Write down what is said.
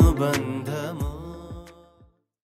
बंधा